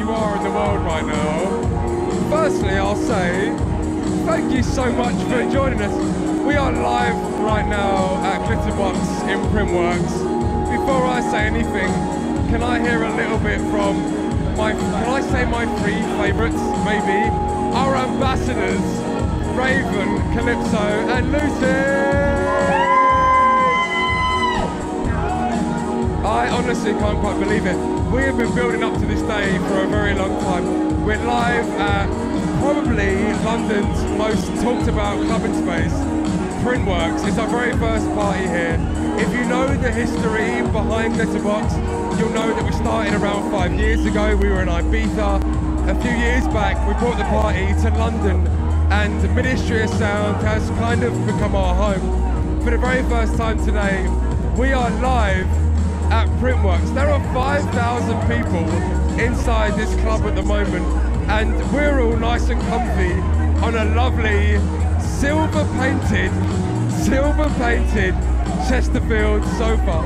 you are in the world right now, firstly, I'll say thank you so much for joining us. We are live right now at Glitterbox in Printworks. Before I say anything, can I hear a little bit from my, can I say my three favourites, maybe? Our ambassadors, Raven, Calypso, and Lucy! I honestly can't quite believe it. We have been building up to this day for a very long time. We're live at probably London's most talked about clubbing space, Printworks. It's our very first party here. If you know the history behind Glitterbox, you'll know that we started around five years ago. We were in Ibiza. A few years back, we brought the party to London and the Ministry of Sound has kind of become our home. For the very first time today, we are live at Printworks. There are 5,000 people inside this club at the moment, and we're all nice and comfy on a lovely silver painted, silver painted Chesterfield sofa.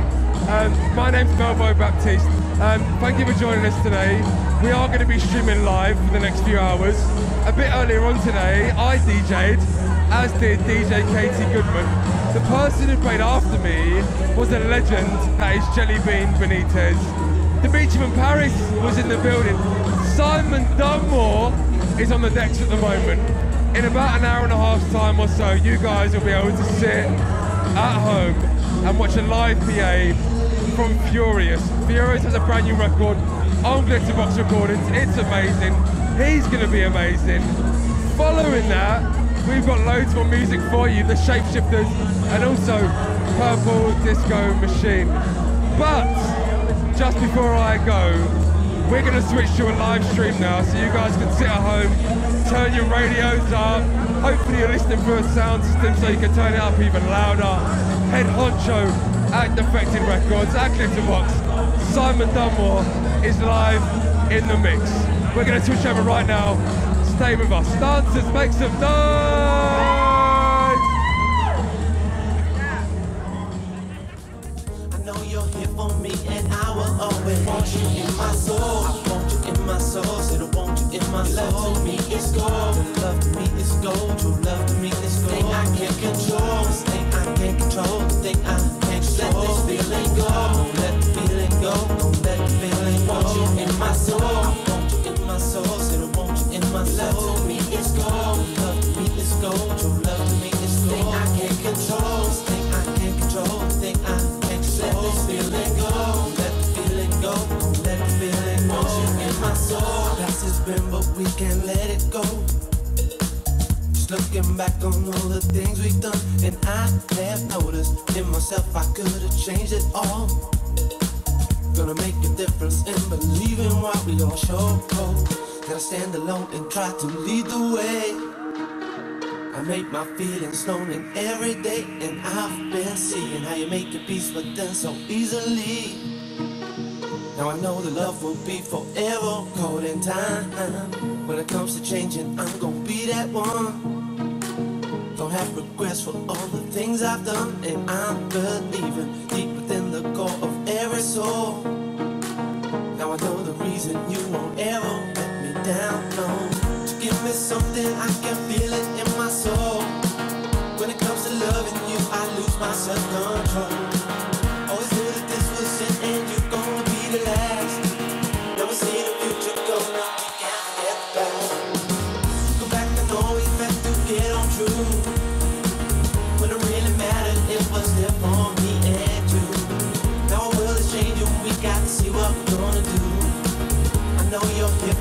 Um, my name's Melvo Baptiste. Um, thank you for joining us today. We are going to be streaming live for the next few hours. A bit earlier on today, I DJ'd, as did DJ Katie Goodman. The person who played after me was a legend, that is Jellybean Benitez. Dimitri from Paris was in the building. Simon Dunmore is on the decks at the moment. In about an hour and a half's time or so, you guys will be able to sit at home and watch a live PA from Fiorious. Fiorious has a brand new record on Glitterbox Recordings. It's amazing. He's going to be amazing. Following that, we've got loads more music for you. The Shapeshifters and also Purple Disco Machine. But just before I go, we're going to switch to a live stream now so you guys can sit at home, turn your radios up. Hopefully you're listening through a sound system so you can turn it up even louder. Head honcho at Defected Records, at Glitterbox, Simon Dunmore is live in the mix. We're going to switch over right now. Stay with us. Dancers, make some noise! Back on all the things we've done, and I have noticed in myself I could have changed it all. Gonna make a difference in believing what we all show. Gotta stand alone and try to lead the way. I make my feelings known in every day, and I've been seeing how you make your peace with them so easily. Now I know the love will be forever cold in time. When it comes to changing, I'm gonna be that one. Have regrets for all the things I've done, and I'm believing deep within the core of every soul. Now I know the reason you won't ever let me down. No, to give me something I can feel it in my soul. When it comes to loving you, I lose my self control.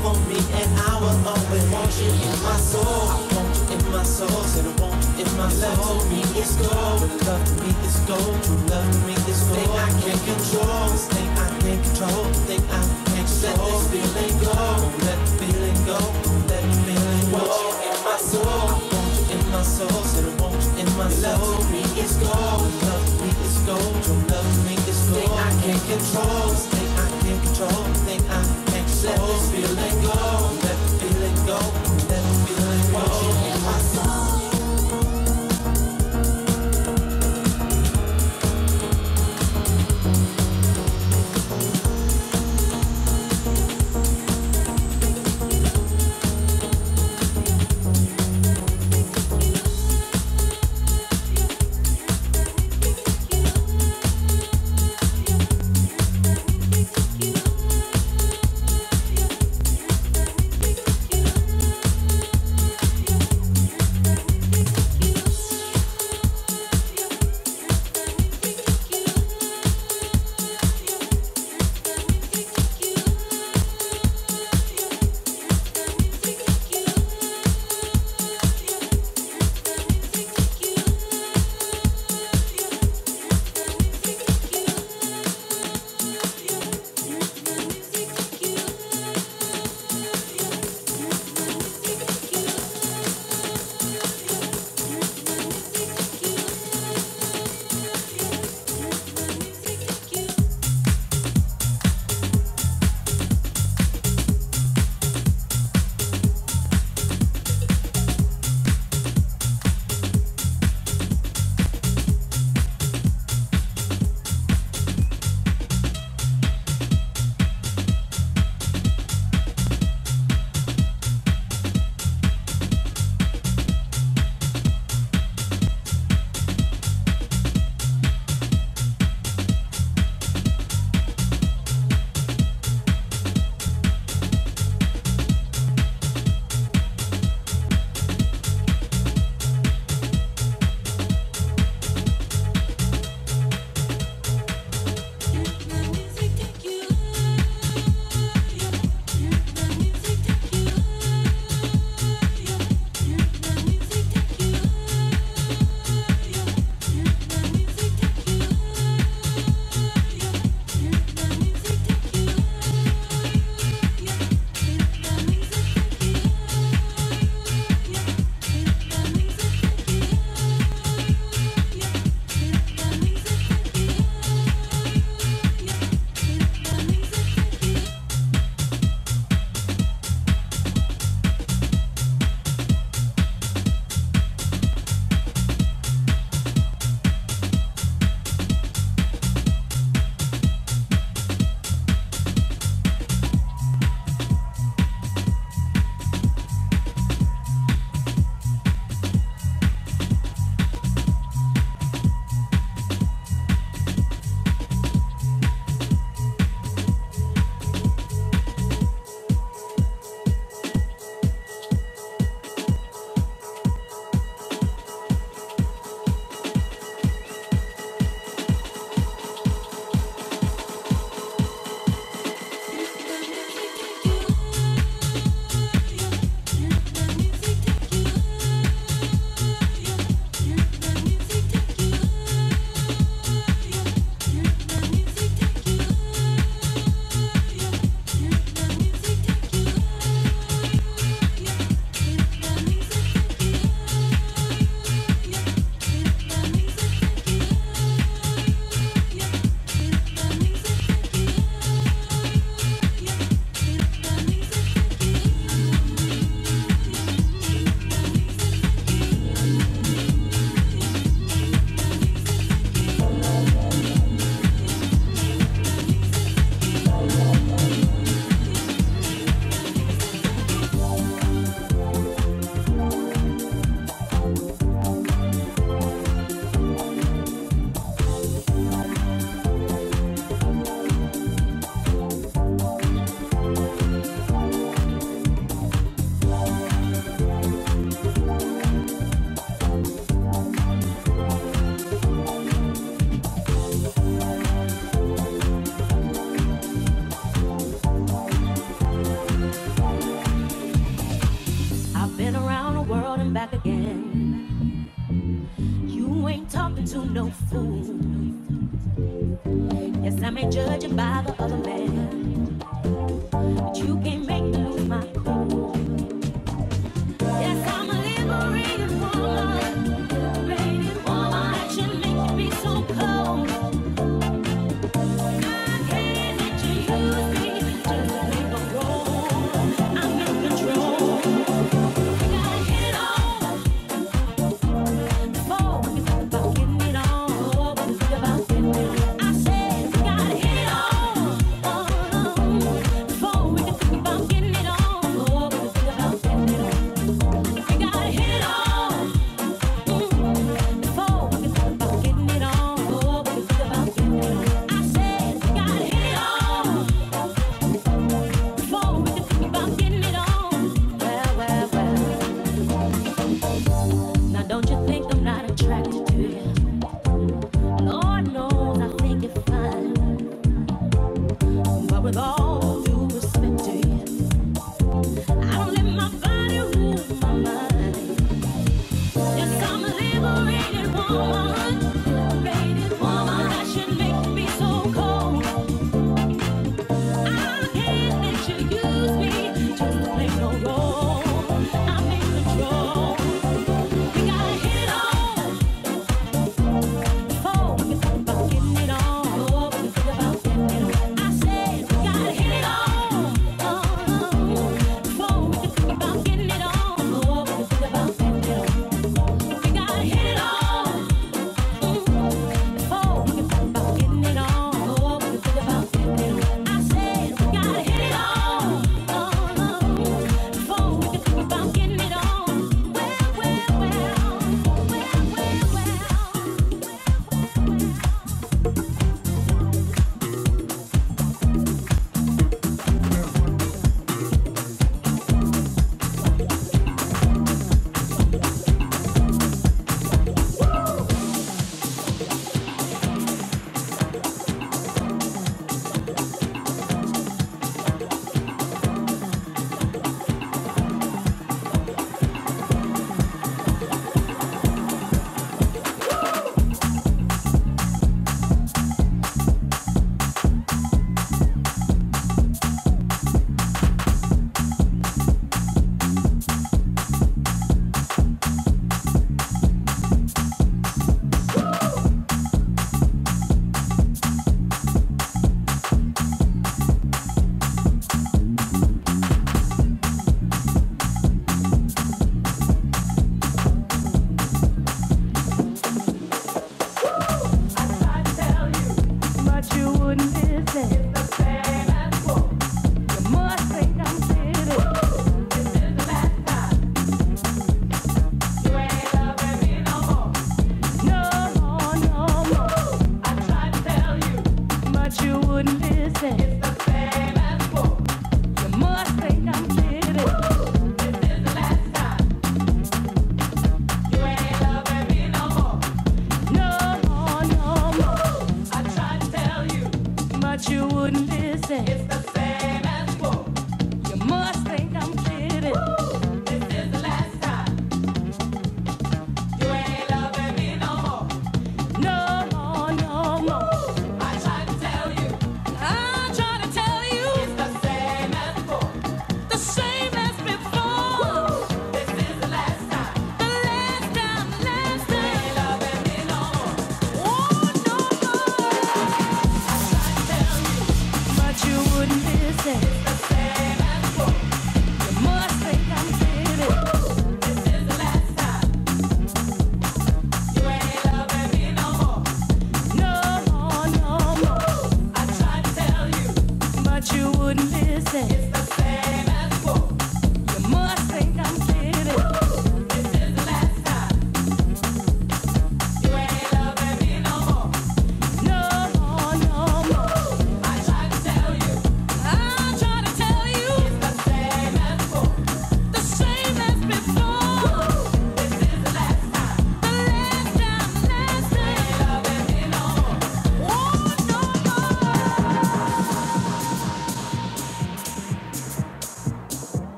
For me and I will always want you in my soul. I want you in my soul, said I want you in my soul. Love to me is gold, love to me is gold, true love to me is gold. Thing I can't control, this thing I can't control, thing I can't control. Let this feeling go, don't let the feeling go, let the feeling go. Want you in my soul, I want you in my soul, said I want you in my soul. Love to me is gold, love to me is gold, true love to me is gold. Thing I can't control, this thing I can't control, thing I let this feeling go. Let the feeling go. Let the feeling go.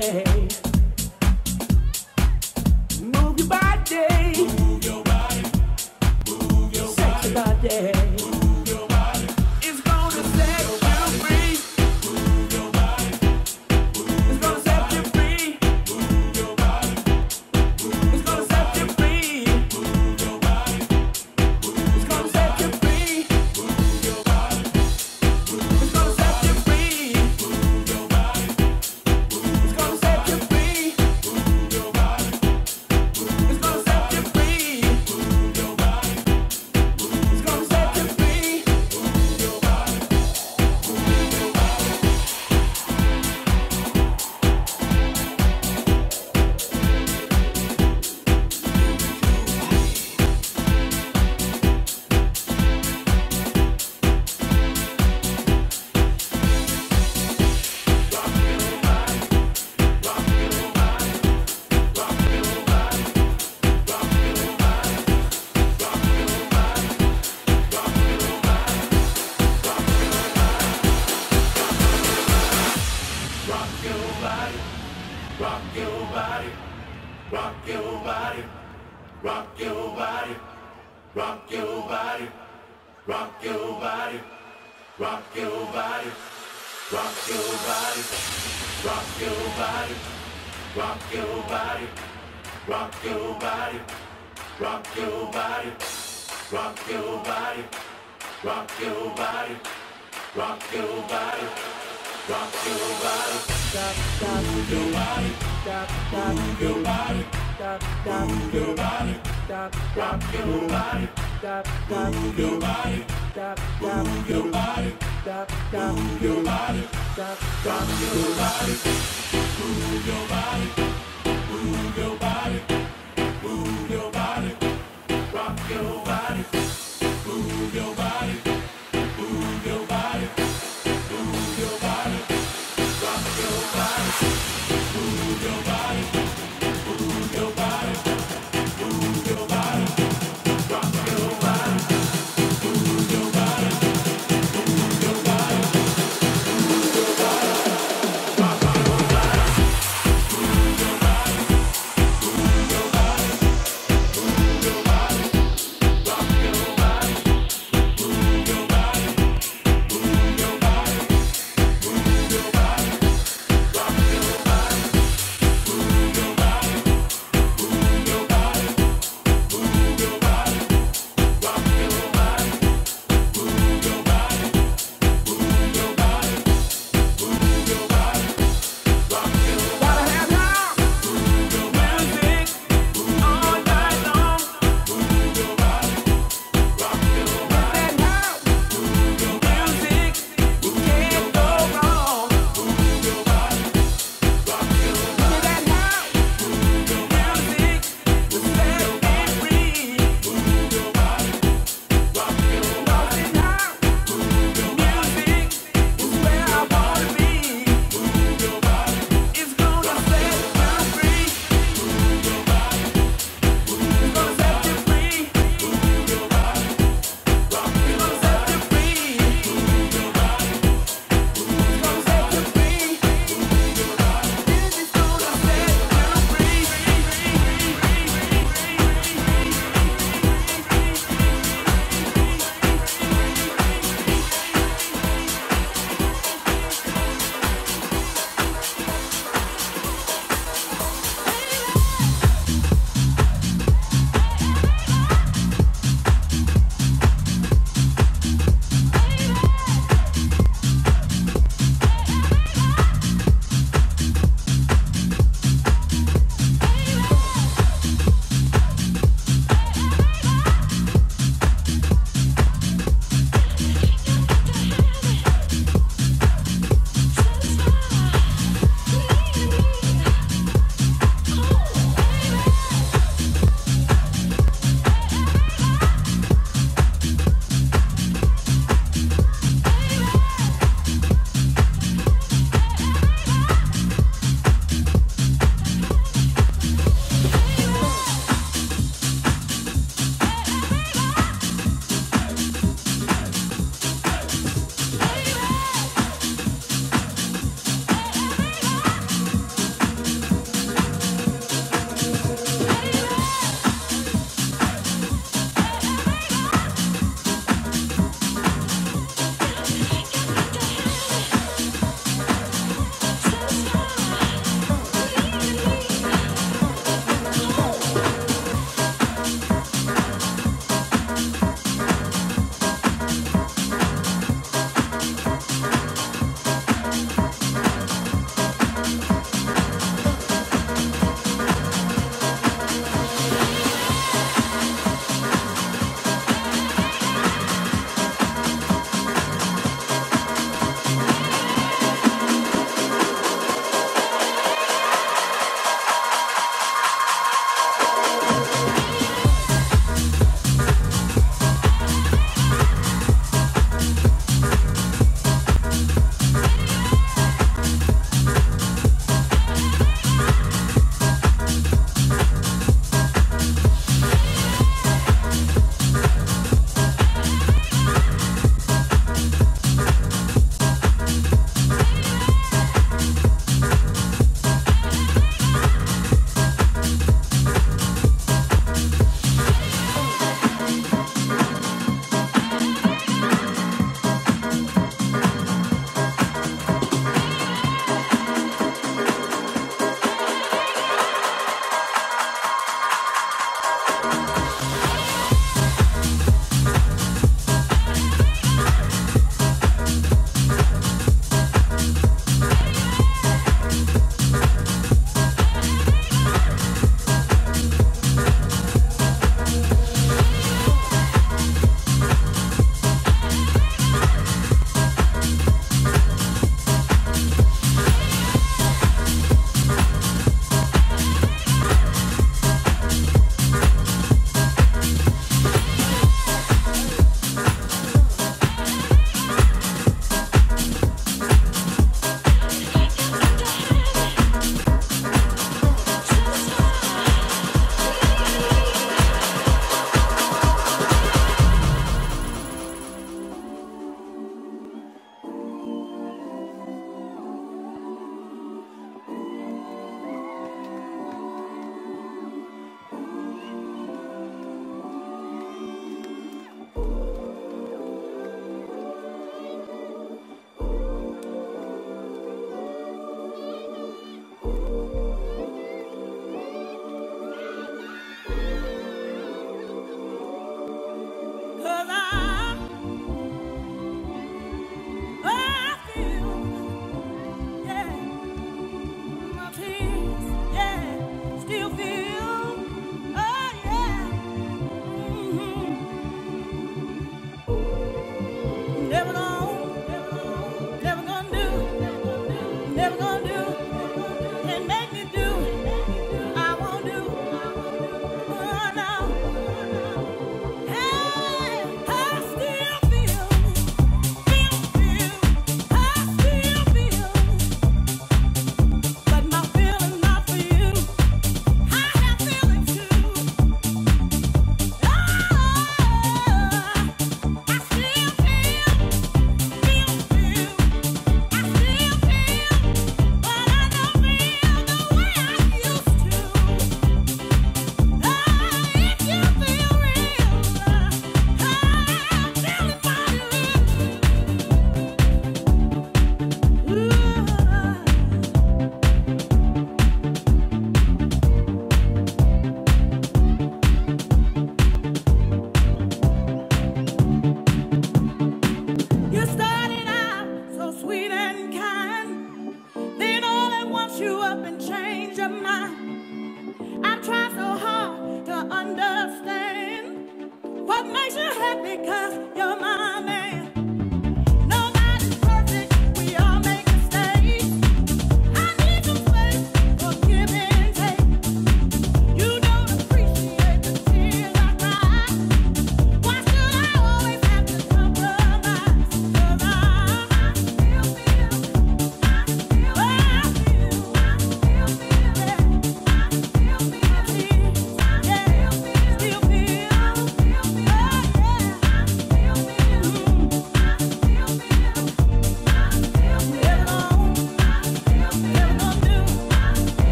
Rock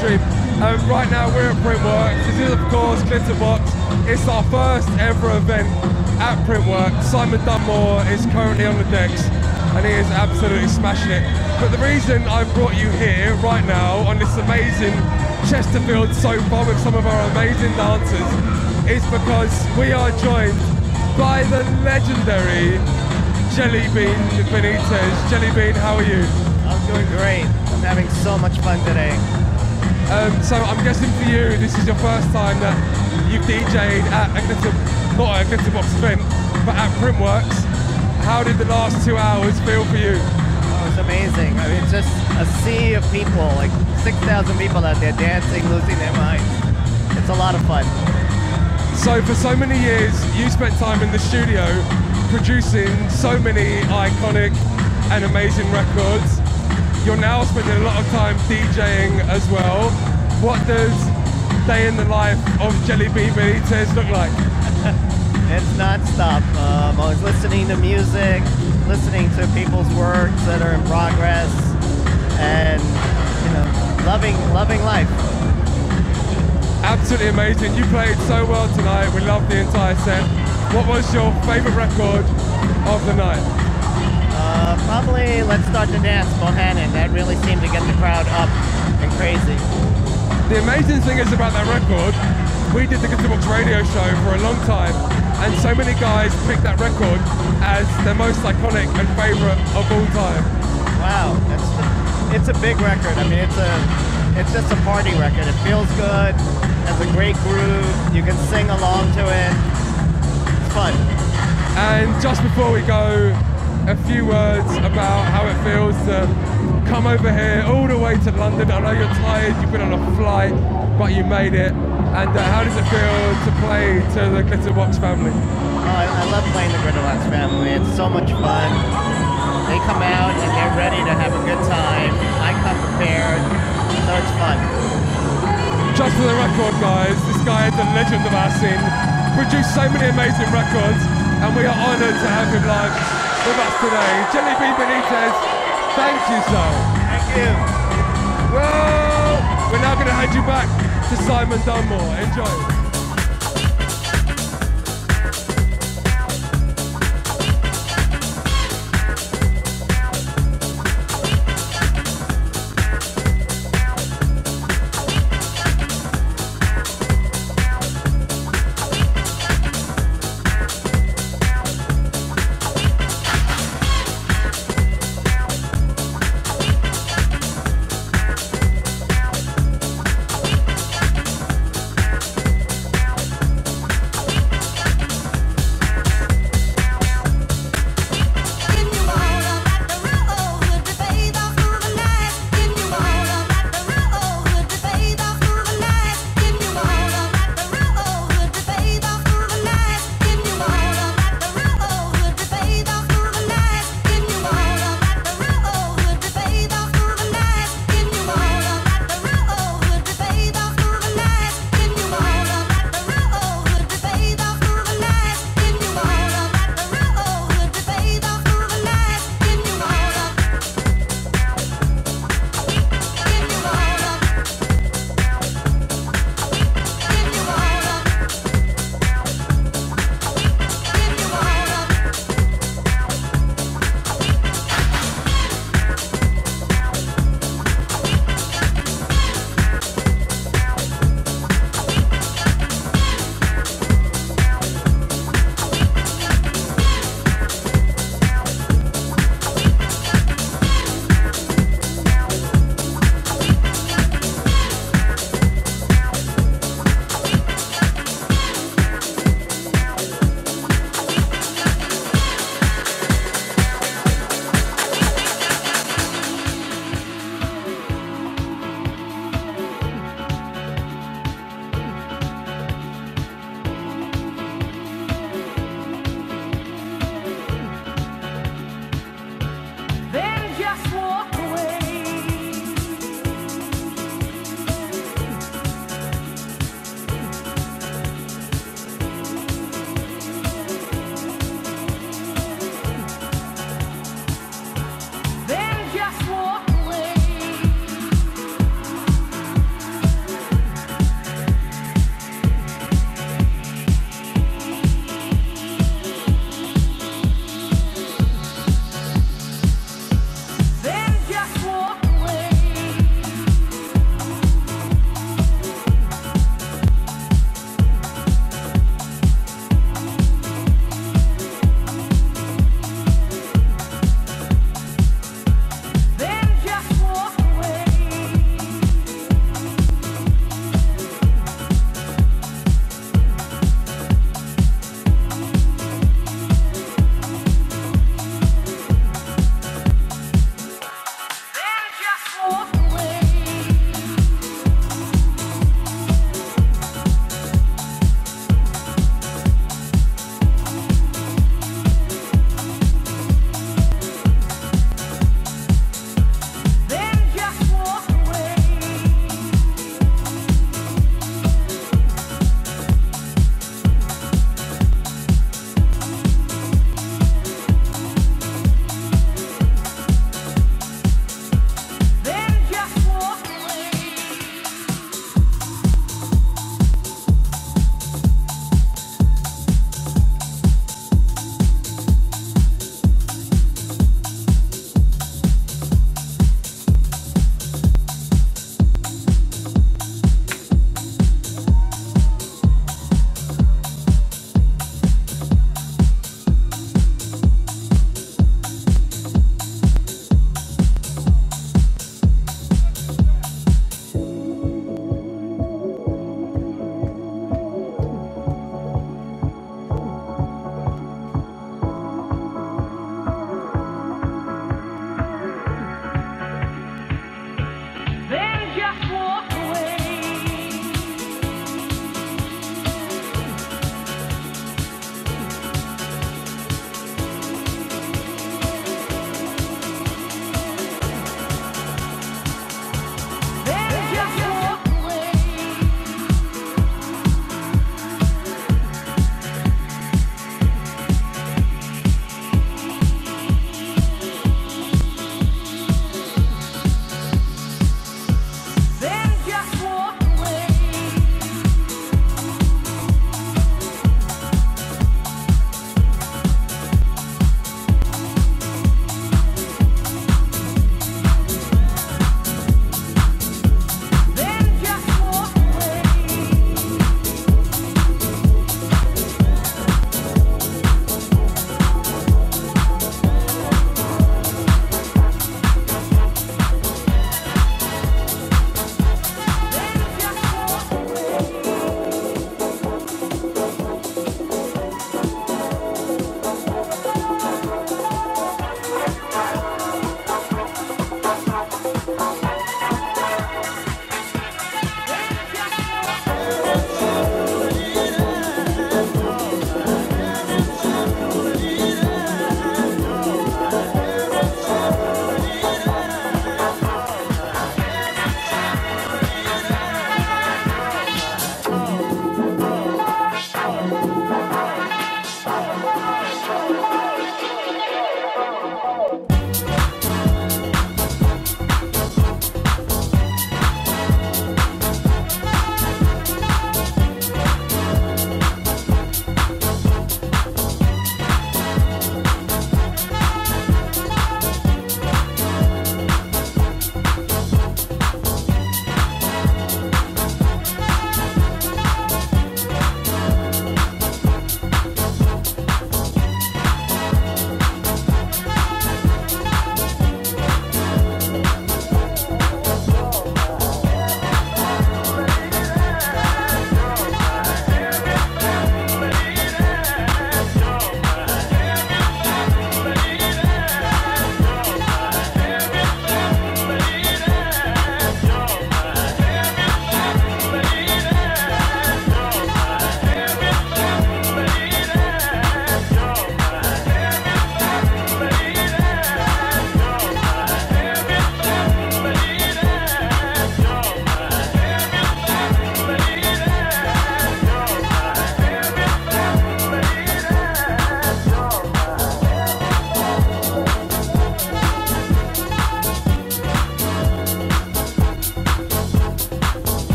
stream. Um, right now we're at Printworks. This is of course Glitterbox. It's our first ever event at Printworks. Simon Dunmore is currently on the decks and he is absolutely smashing it. But the reason I've brought you here right now on this amazing Chesterfield sofa with some of our amazing dancers is because we are joined by the legendary Jellybean Benitez. Jellybean, how are you? I'm doing great. I'm having so much fun today. Um, so I'm guessing for you, this is your first time that you've DJ'd at a glitter, not at a Glitterbox event, but at Printworks. How did the last two hours feel for you? Oh, was amazing. I mean, it's just a sea of people, like 6,000 people out there dancing, losing their minds. It's a lot of fun. So for so many years, you spent time in the studio producing so many iconic and amazing records. You're now spending a lot of time DJing as well. What does day in the life of Jellybean Benitez look like? It's non-stop. Um, I was listening to music, listening to people's works that are in progress, and you know, loving loving life. Absolutely amazing. You played so well tonight. We loved the entire set. What was your favorite record of the night? Uh, probably Let's Start to Dance, Bohannon. That really seemed to get the crowd up and crazy. The amazing thing is about that record, we did the Glitterbox radio show for a long time, and so many guys picked that record as their most iconic and favorite of all time. Wow, that's it's a big record. I mean, it's a it's just a party record. It feels good. Has a great groove. You can sing along to it. It's fun. And just before we go, a few words about how it feels to come over here all the way to London. I know you're tired, you've been on a flight, but you made it. And uh, how does it feel to play to the Glitterbox family? Oh, I, I love playing the Glitterbox family. It's so much fun. They come out and they're ready to have a good time. I come prepared, so it's fun. Just for the record, guys, this guy is a legend of our scene, produced so many amazing records, and we are honoured to have him live with us today. Jellybean Benitez, thank you, sir. Thank you. Well, we're now going to hand you back to Simon Dunmore. Enjoy.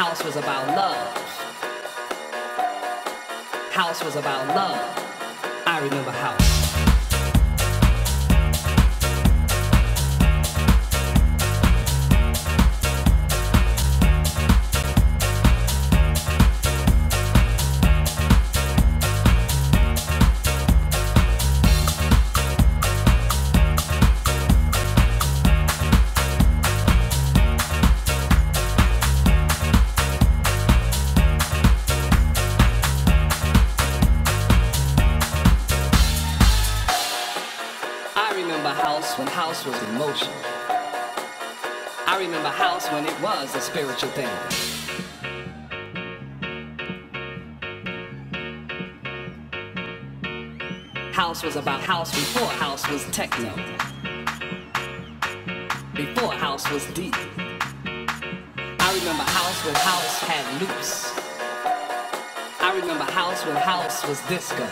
House was about love. House was about love. I remember house. When it was a spiritual thing. House was about house before house was techno. Before house was deep. I remember house when house had loops. I remember house when house was disco.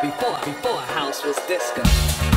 Before, before house was disco.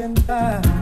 Talking about.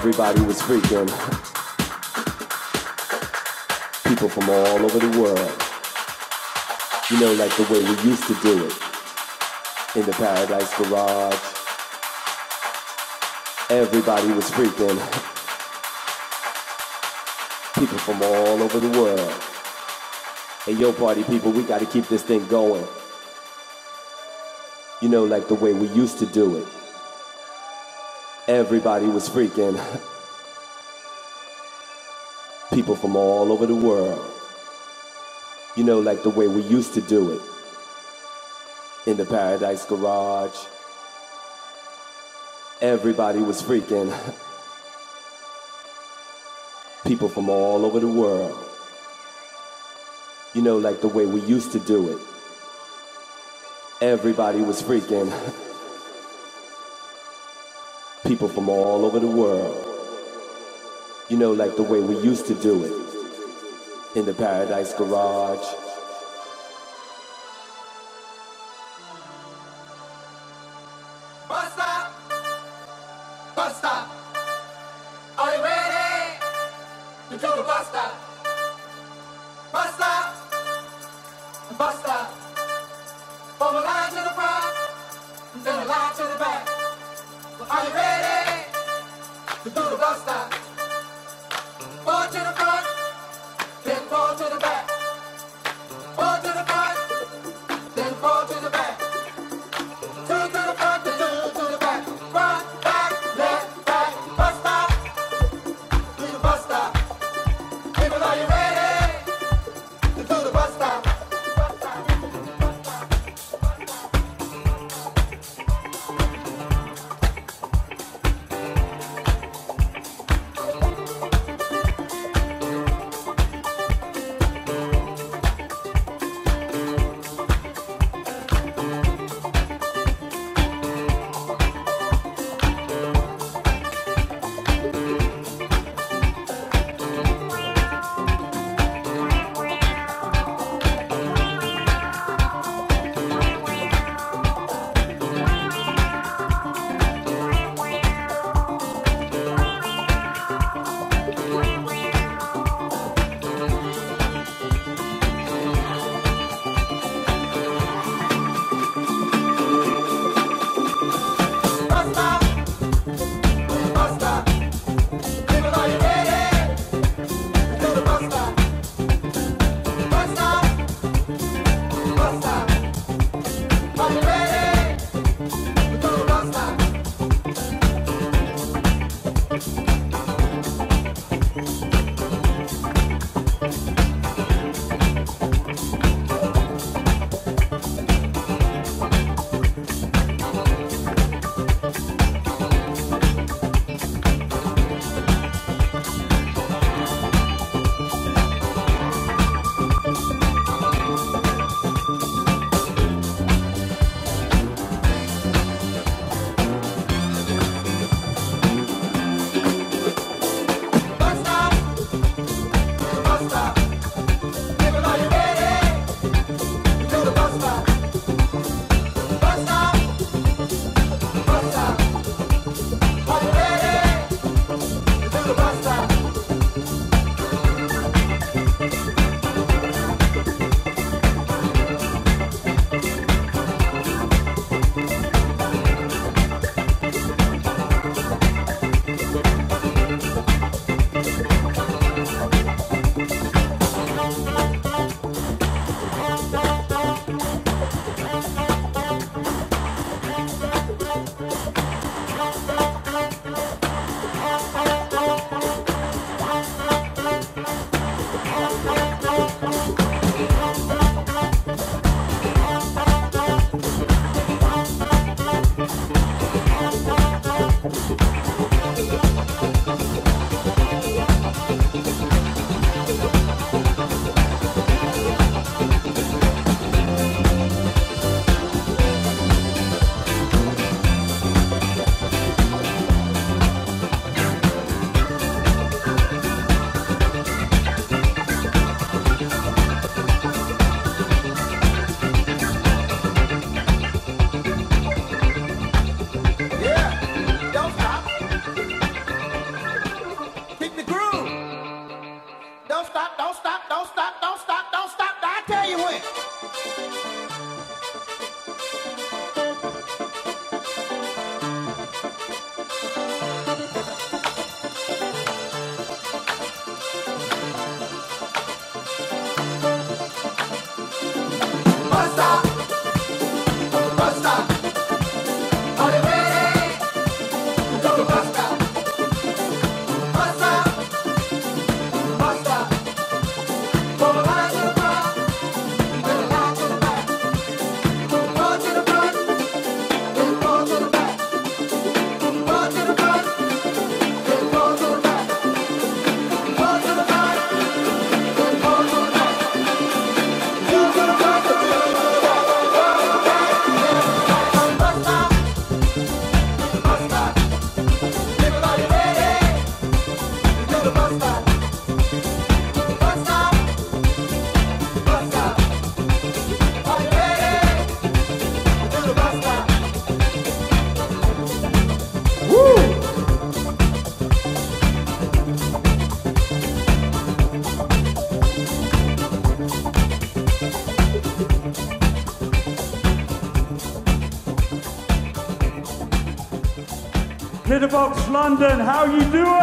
everybody was freaking. People from all over the world. You know, like the way we used to do it in the Paradise Garage. Everybody was freaking. People from all over the world. Hey, yo, party people, we gotta keep this thing going. You know, like the way we used to do it. Everybody was freaking. People from all over the world. You know, like the way we used to do it in the Paradise Garage. Everybody was freaking. People from all over the world. You know, like the way we used to do it. Everybody was freaking people from all over the world. You know, like the way we used to do it in the Paradise Garage. Glitterbox London, how you doing?